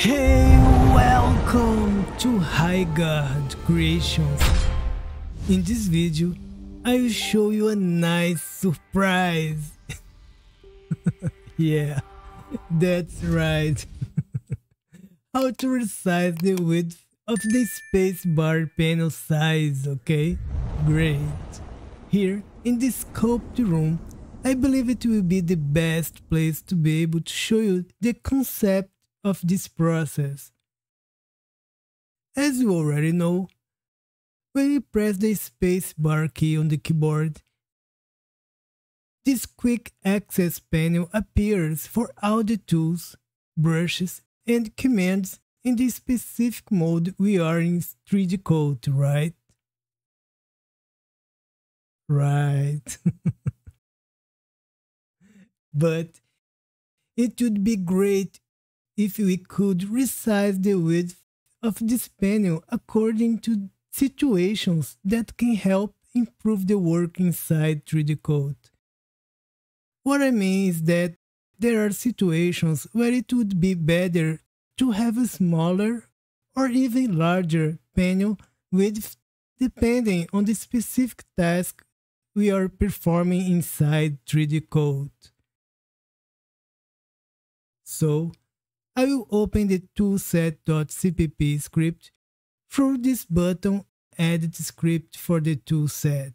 Hey, welcome to High Rygaard Creations. In this video, I will show you a nice surprise. yeah, that's right. How to resize the width of the spacebar panel size, okay? Great. Here, in the sculpt room, I believe it will be the best place to be able to show you the concept of this process. As you already know, when you press the spacebar key on the keyboard, this quick access panel appears for all the tools, brushes, and commands in the specific mode we are in 3D Coat, right? Right. but it would be great if we could resize the width of this panel according to situations that can help improve the work inside 3D Coat. What I mean is that there are situations where it would be better to have a smaller or even larger panel width depending on the specific task we are performing inside 3D Coat. So, I will open the toolset.cpp script through this button Edit script for the toolset.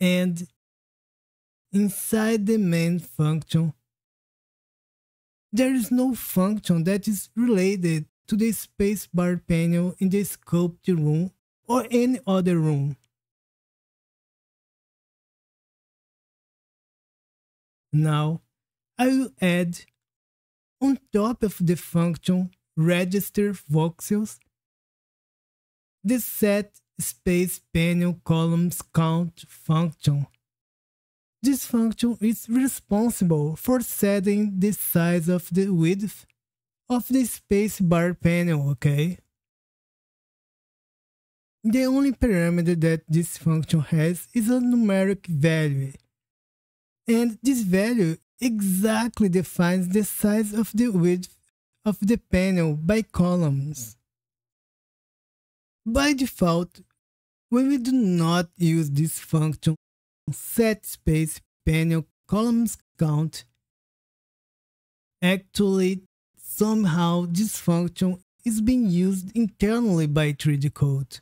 And inside the main function, there is no function that is related to the spacebar panel in the sculpt room or any other room. Now, I will add on top of the function register voxels the set space panel columns count function. This function is responsible for setting the size of the width of the spacebar panel, okay? The only parameter that this function has is a numeric value. And this value exactly defines the size of the width of the panel by columns. By default, when we do not use this function set space panel columns count, actually somehow this function is being used internally by 3D Coat.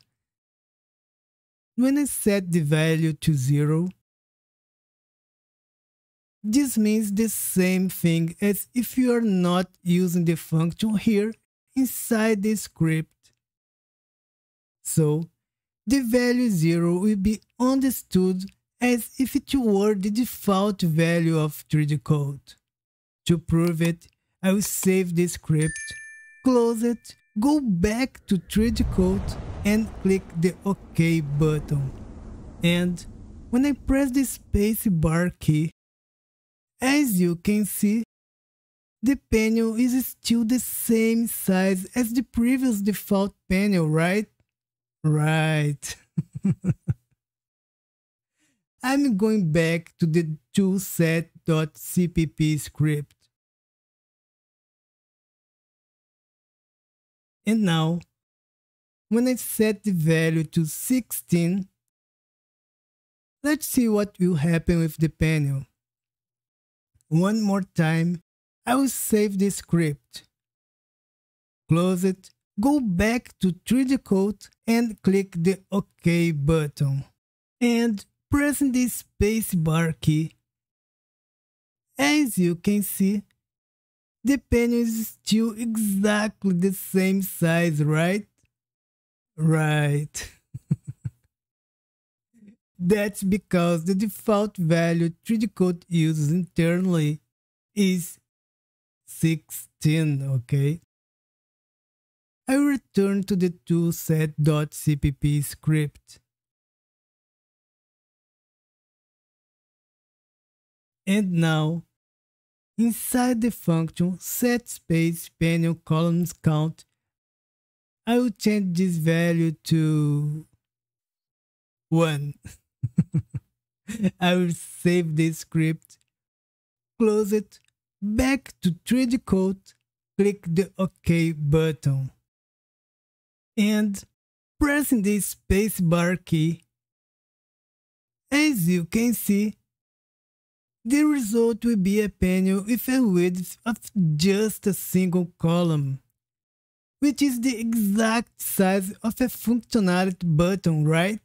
When I set the value to 0, this means the same thing as if you are not using the function here inside the script. So, the value 0 will be understood as if it were the default value of 3D Coat. To prove it, I will save the script, close it, go back to 3D Coat and click the OK button. And when I press the space bar key, as you can see, the panel is still the same size as the previous default panel, right? Right. I'm going back to the toolset.cpp script. And now, when I set the value to 16, let's see what will happen with the panel. One more time, I will save the script. Close it, go back to 3D Coat and click the OK button. And pressing the spacebar key. As you can see, the panel is still exactly the same size, right? Right. That's because the default value 3D Coat uses internally is 16, okay? I return to the toolset.cpp script. And now, inside the function set space panel columns count, I will change this value to 1. I will save this script, close it, back to 3D Coat, click the OK button. And pressing the spacebar key, as you can see, the result will be a panel with a width of just a single column, which is the exact size of a functionality button, right?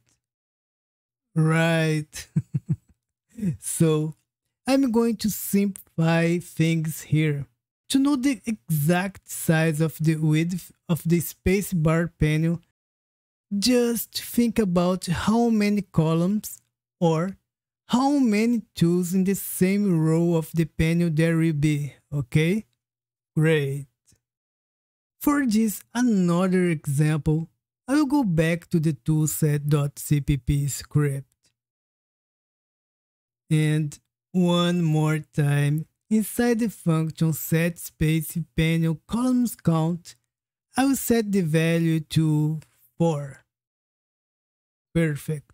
Right. so, I'm going to simplify things here. To know the exact size of the width of the spacebar panel, just think about how many columns or how many tools in the same row of the panel there will be, okay? Great. For this another example, I will go back to the toolset.cpp script. And one more time, inside the function set space panel columns count, I will set the value to 4. Perfect.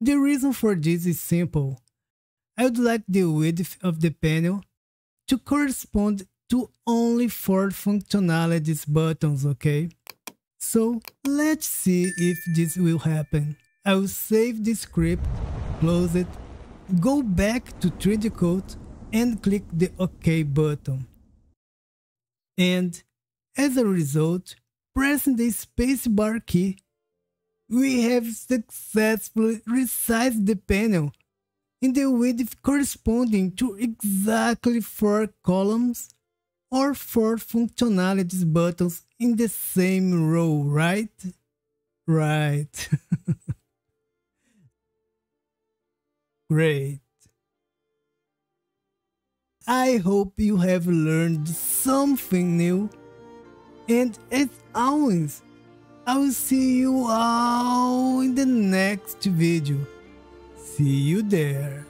The reason for this is simple. I would like the width of the panel to correspond to only four functionalities buttons, okay? So let's see if this will happen. I will save the script, close it, go back to 3D Coat and click the OK button. And as a result, pressing the spacebar key we have successfully resized the panel in the width corresponding to exactly 4 columns or 4 functionalities buttons in the same row, right? Right. Great. I hope you have learned something new. And as always, I will see you all in the next video. See you there.